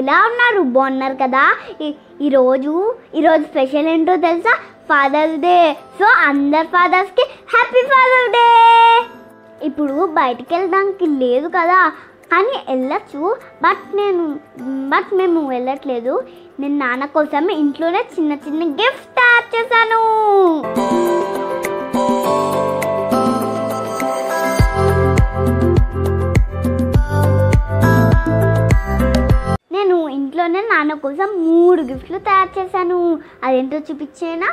ఎలా ఉన్నారు? బాగున్నారు కదా? ఈ- ఈరోజు ఈరోజు స్పెషల్ ఏంటో తెలుసా? ఫాదర్స్ డే సో అందరు ఫాదర్స్కి హ్యాపీ ఫాదర్ డే ఇప్పుడు బయటికి వెళ్ళడానికి లేదు కదా? కానీ వెళ్ళచ్చు. బట్ నేను బట్ మేము వెళ్ళట్లేదు. నేను నాన్న కోసం ఇంట్లోనే చిన్న చిన్న గిఫ్ట్ తయారు చేశాను. కోసం మూడు గిఫ్ట్లు తయారు చేశాను. అదేంటో చూపించేనా?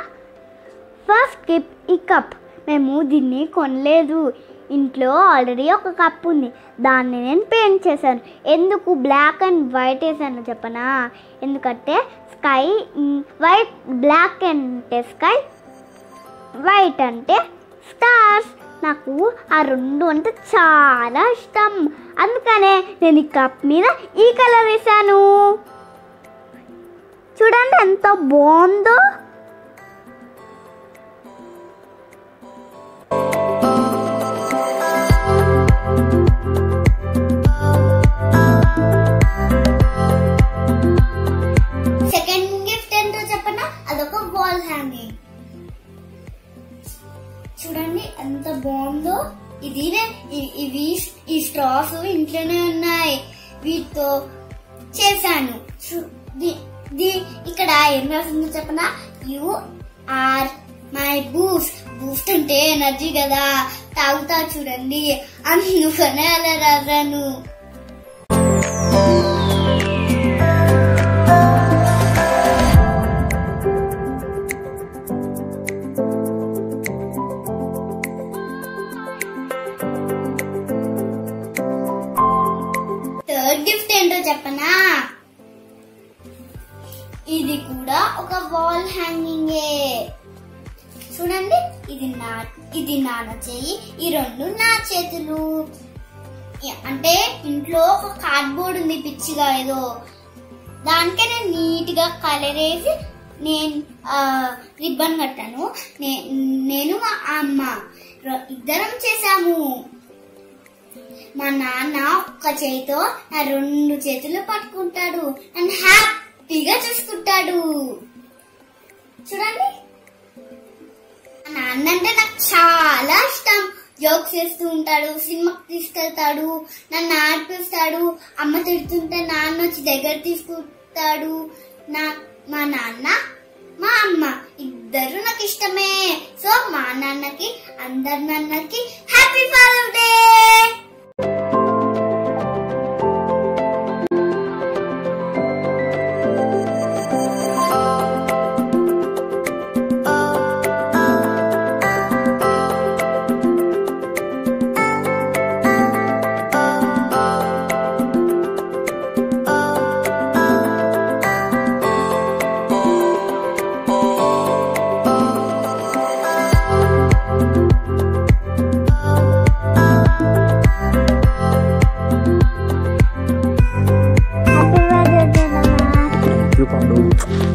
ఫస్ట్ గిఫ్ట్ ఈ కప్ మేము దీన్ని కొనలేదు. ఇంట్లో ఆల్రెడీ ఒక కప్ ఉంది. దాన్ని నేను పెయింట్ చేశాను. ఎందుకు బ్లాక్ అండ్ వైట్ వేసాను చెప్పనా? ఎందుకంటే స్కై వైట్ బ్లాక్ అంటే స్కై వైట్ అంటే స్టార్స్ నాకు ఆ రెండు అంటే చాలా ఇష్టం. అందుకనే నేను ఈ కప్ మీద ఈ కలర్ వేసాను చూడండి ఎంత బాగుందో. సెకండ్ గిఫ్ట్ ఏంటో చెప్పనా? అదొక వాల్ హ్యాంగింగ్ చూడండి ఎంత బాగుందో. ఇది నే- ఇవి ఈ స్ట్రాస్ ఇంట్లోనే ఉన్నాయి. వీటితో చేశాను. చూ- ఇక్కడ ఏం రాసిందో చెప్పనా? You are my boost. Boost అంటే ఎనర్జీ కదా. తాగుతా చూడండి. అందుకనే అలా రాశాను థర్డ్ గిఫ్ట్ ఏంటో చెప్పనా? ఇది కూడా ఒక వాల్ హ్యాంగింగే చూడండి ఇది నా ఇది నాన్న చేయి ఈ రెండు నా చేతులు. అంటే ఇంట్లో ఒక కార్డ్బోర్డ్ ఉంది పిచ్చిగా ఏదో. దానికే నేను నీట్గా కలర్ వేసి నేను రిబ్బన్ కట్టాను. నే- నేను మా అమ్మ ఇద్దరం చేసాము మా నాన్న ఒక్క చేతితో నా రెండు చేతులు పట్టుకుంటాడు. నన్ను హ్యాపీగా చూసుకుంటాడు. చూడండి. మా నాన్న అంటే నాకు చాలా ఇష్టం. జోక్స్ చేస్తూ ఉంటాడు సినిమాకి తీసుకెళ్తాడు నన్ను ఆడిపిస్తాడు అమ్మ తిడుతుంటే నాన్న వచ్చి దగ్గర తీసుకుంటాడు. నా మా నాన్న మా అమ్మ ఇద్దరు నాకు ఇష్టమే. సో మా నాన్నకి అందరి నాన్నకి హ్యాపీ ఫాదర్ డే! హ్యాపీ